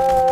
Bye.